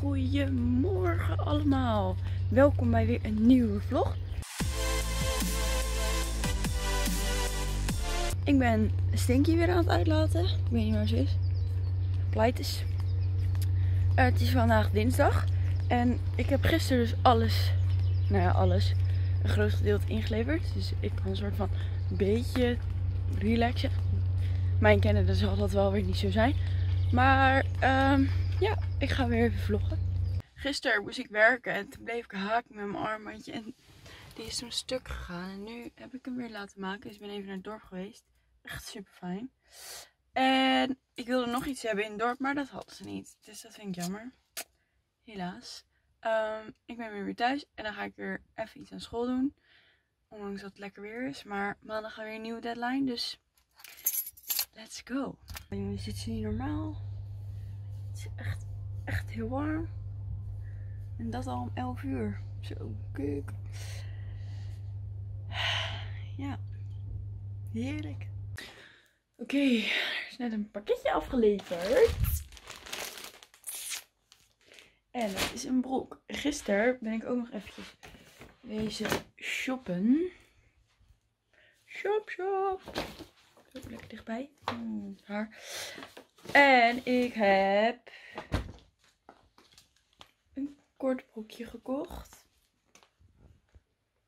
Goedemorgen allemaal. Welkom bij weer een nieuwe vlog. Ik ben Stinky weer aan het uitlaten. Ik weet niet waar ze is. Pleites. Uh, het is vandaag dinsdag. En ik heb gisteren dus alles, nou ja alles, een groot gedeelte ingeleverd. Dus ik kan een soort van beetje relaxen. Mijn kennen zal dat wel weer niet zo zijn. Maar um, ja, ik ga weer even vloggen. Gisteren moest ik werken en toen bleef ik haken met mijn armbandje. En die is toen stuk gegaan. En nu heb ik hem weer laten maken. Dus ik ben even naar het dorp geweest. Echt super fijn. En ik wilde nog iets hebben in het dorp, maar dat hadden ze niet. Dus dat vind ik jammer. Helaas. Um, ik ben weer weer thuis en dan ga ik weer even iets aan school doen. Ondanks dat het lekker weer is. Maar maandag gaan we weer een nieuwe deadline. Dus let's go. Jongens, dit is niet normaal. Echt, echt heel warm. En dat al om 11 uur. Zo, kuk. Ja, heerlijk. Oké, er is net een pakketje afgeleverd. En dat is een broek. Gisteren ben ik ook nog eventjes deze shoppen. Shop, shop. Lekker dichtbij. Haar. En ik heb een kort broekje gekocht.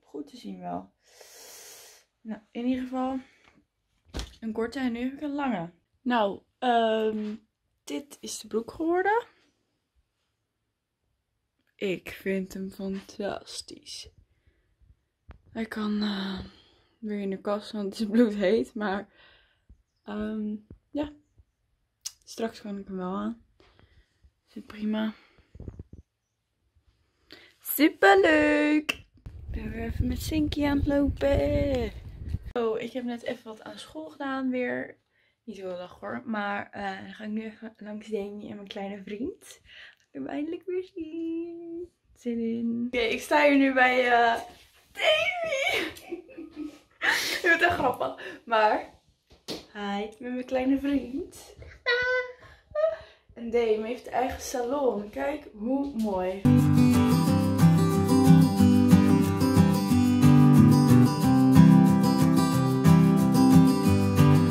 Goed te zien wel. Nou, in ieder geval een korte en nu heb ik een lange. Nou, um, dit is de broek geworden. Ik vind hem fantastisch. Hij kan uh, weer in de kast, want het is bloedheet. Maar ja, straks kan ik hem wel aan. Zit prima. Super leuk! Ik ben weer even met Sinky aan het lopen. Oh, ik heb net even wat aan school gedaan weer. Niet heel dag hoor. Maar uh, dan ga ik nu even langs Demi en mijn kleine vriend. Ik hem eindelijk weer zien. Zin in. Oké, ik sta hier nu bij uh, Demi. Ik vind het echt grappig. Maar, hi, met mijn kleine vriend. En Demi heeft eigen salon. Kijk hoe mooi.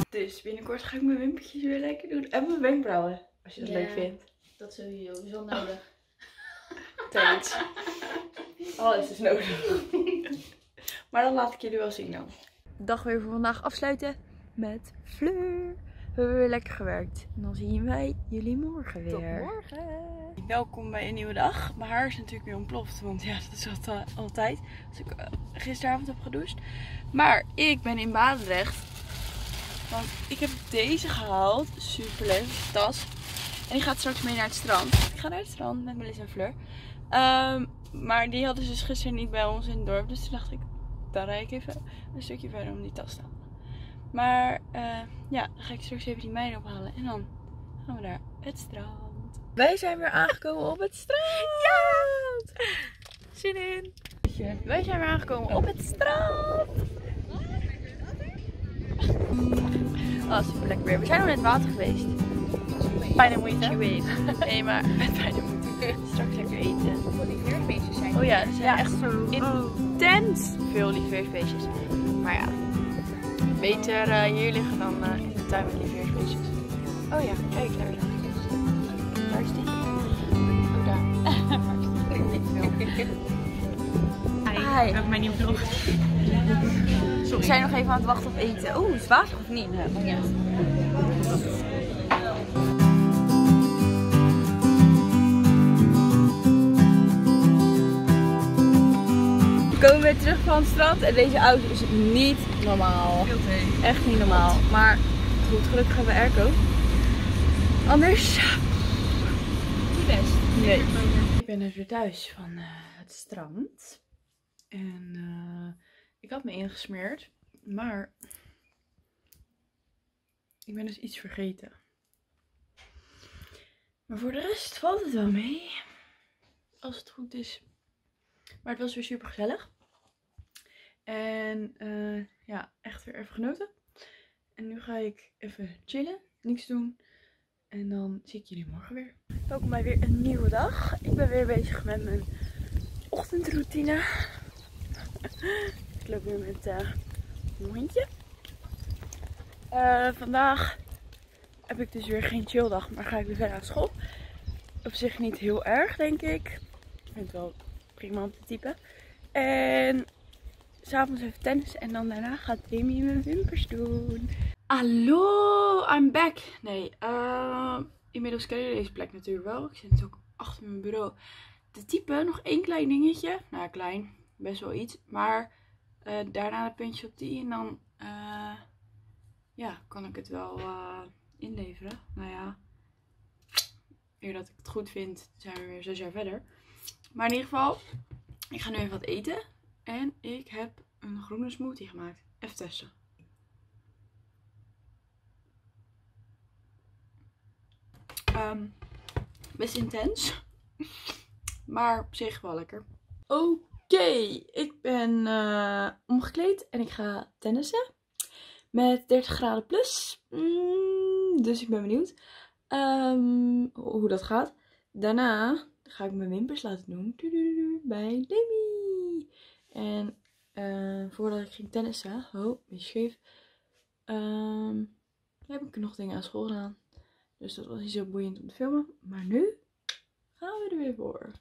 Dus binnenkort ga ik mijn wimpertjes weer lekker doen. En mijn wenkbrauwen. Als je dat Ja. leuk vindt. Dat zul je sowieso nodig. Thanks. Alles is nodig. maar dan laat ik jullie wel zien dan. De dag weer voor vandaag afsluiten met Fleur. We hebben weer lekker gewerkt. En dan zien wij jullie morgen weer. Tot morgen. Welkom bij een nieuwe dag. Mijn haar is natuurlijk weer ontploft. Want ja, dat is wat, altijd. Als ik eh, gisteravond heb gedoucht. Maar ik ben in Badendrecht. Want ik heb deze gehaald. Super leuk. Tas. En die gaat straks mee naar het strand. Ik ga naar het strand met Melissa en Fleur. Ehm, maar die hadden ze dus gisteren niet bij ons in het dorp. Dus toen dacht ik, dan rijd ik even een stukje verder om die tas te halen. Maar eh, ja, dan ga ik straks even die meiden ophalen. En dan gaan we naar het strand. Wij zijn weer aangekomen op het strand. Ja! Zin in. Wij zijn weer aangekomen op het strand. Oh, super lekker weer. We zijn nog net water geweest. Pijn en moeite. Nee, maar met moeite. Straks lekker eten. Voor die weerfeestjes zijn. Oh ja, er zijn Ja, echt intens veel liefheersbeestjes. Maar ja, beter eh, hier liggen dan eh, in de tuin met liefheersbeestjes. Oh ja, kijk daar. Waar is die? Oh, daar. Hi. We hebben mijn nieuwe vlog. We zijn nog even aan het wachten op eten. Oeh, is het water of niet? Nee, uit. We komen weer terug van het strand en deze auto is niet normaal. Echt niet normaal. Maar goed, gelukkig hebben we airco. Anders... Niet best. Nee. Ik ben dus weer thuis van eh, het strand. En eh, ik had me ingesmeerd. Maar ik ben dus iets vergeten. Maar voor de rest valt het wel mee. Als het goed is. Maar het was weer super gezellig. En eh, ja, echt weer even genoten. En nu ga ik even chillen, niks doen. En dan zie ik jullie morgen weer. Welkom bij weer een nieuwe dag. Ik ben weer bezig met mijn ochtendroutine. Ik loop weer met uh, mijn hondje. Uh, vandaag heb ik dus weer geen chilldag, maar ga ik weer verder naar school. Op zich niet heel erg, denk ik. Ik vind het wel prima om te typen. En s'avonds even tennis en dan daarna gaat Demi mijn wimpers doen. Hallo, I'm back. Nee, uh, inmiddels ken je deze plek natuurlijk wel. Ik zit ook achter mijn bureau te typen. Nog één klein dingetje. Nou, klein. Best wel iets. Maar uh, daarna het puntje op die. En dan uh, ja, kan ik het wel inleveren. Nou ja, eer dat ik het goed vind, zijn we weer zes jaar verder. Maar in ieder geval, ik ga nu even wat eten. En ik heb een groene smoothie gemaakt. Even testen. Um, best intens. Maar op zich wel lekker. Oké, ik ben uh, omgekleed en ik ga tennissen. Met 30 graden plus. Mm, dus ik ben benieuwd um, hoe dat gaat. Daarna ga ik mijn wimpers laten doen bij Demi. En uh, voordat ik ging tennissen, oh, beetje scheef, um, heb ik nog dingen aan school gedaan. Dus dat was niet zo boeiend om te filmen. Maar nu gaan we er weer voor.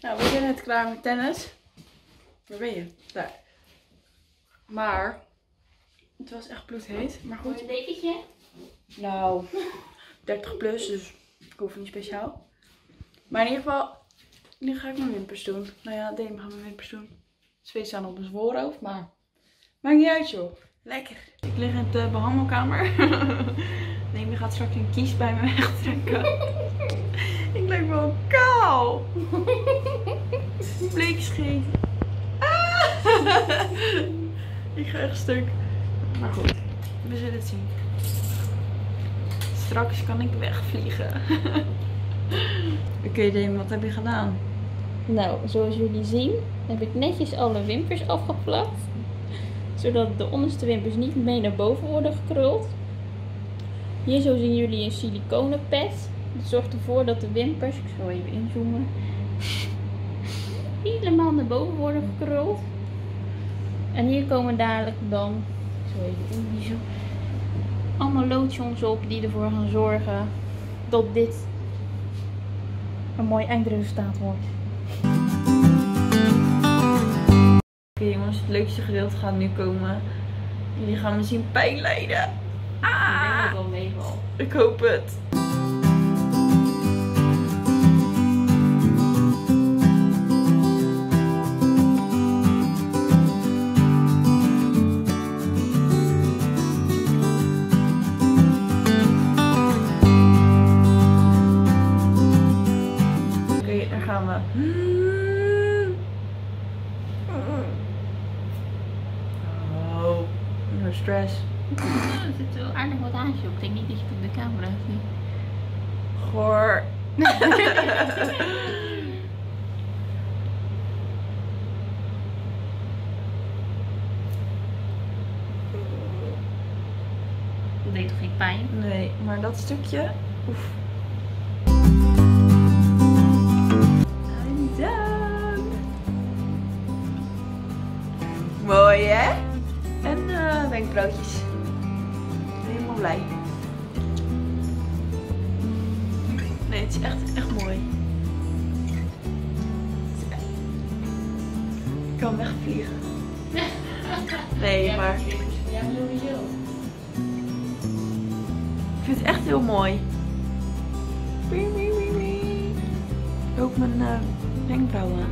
Nou, we zijn net klaar met tennis. Waar ben je? Daar. Maar, het was echt bloedheet. Maar goed. Een dekentje? Nou, 30 plus, dus ik hoef niet speciaal. Maar in ieder geval, nu ga ik mijn wimpers doen. Nou ja, Demi gaat mijn wimpers doen. Zweet staan op mijn voorhoofd, maar maakt niet uit joh. Lekker. Ik lig in de behandelkamer. Demi gaat straks een kies bij me wegtrekken. ik lijk wel kaal. Bleek scheet. Ah! ik ga echt stuk. Maar goed, we zullen het zien. Straks kan ik wegvliegen. Oké okay, Demi, wat heb je gedaan? Nou, zoals jullie zien heb ik netjes alle wimpers afgeplakt. Zodat de onderste wimpers niet mee naar boven worden gekruld. Hier zo zien jullie een siliconen pad. Dat zorgt ervoor dat de wimpers, ik zal even inzoomen, helemaal naar boven worden gekruld. En hier komen dadelijk dan, ik allemaal lotions op die ervoor gaan zorgen dat dit een mooi eindresultaat wordt. Oké okay, jongens, het leukste gedeelte gaat nu komen. Jullie gaan me zien pijn lijden. Ah! Ik denk dat wel meevalt. Ik hoop het. Ja, er zit wel aardig wat aan op. Ik denk niet dat je het op de camera ziet. Goor. dat deed toch geen pijn? Nee, maar dat stukje. Oef. En uh, wenkbrauwtjes. Helemaal blij. Nee, het is echt, echt mooi. Ik kan wegvliegen. Nee, maar... Ik vind het echt heel mooi. Ook mijn uh, wenkbrauwen.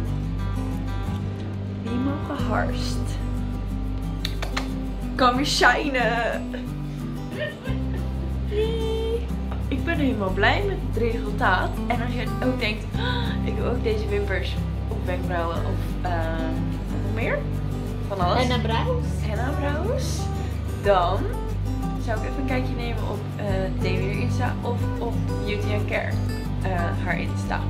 Helemaal geharst kan weer shinen. Ik ben helemaal blij met het resultaat. En als je ook denkt, oh, ik wil ook deze wimpers of wenkbrauwen of uh, nog meer. Van alles. Henna brows. Henna brows. Dan zou ik even een kijkje nemen op uh, Demi Insta of op Beauty and Care uh, haar Insta.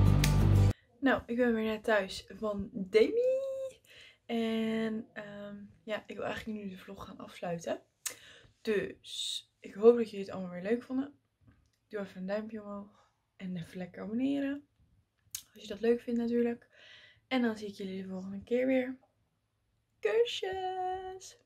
Nou, ik ben weer net thuis van Demi. En ja, ik wil eigenlijk nu de vlog gaan afsluiten. Dus ik hoop dat jullie het allemaal weer leuk vonden. Doe even een duimpje omhoog. En even lekker abonneren. Als je dat leuk vindt natuurlijk. En dan zie ik jullie de volgende keer weer. Kusjes!